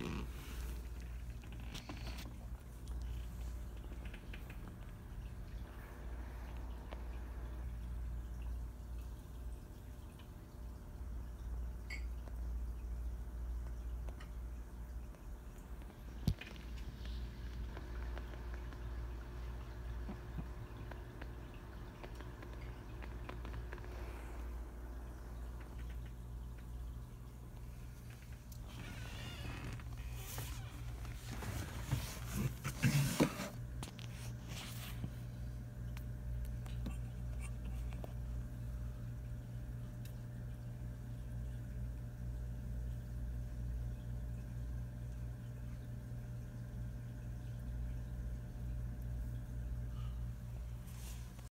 Mm.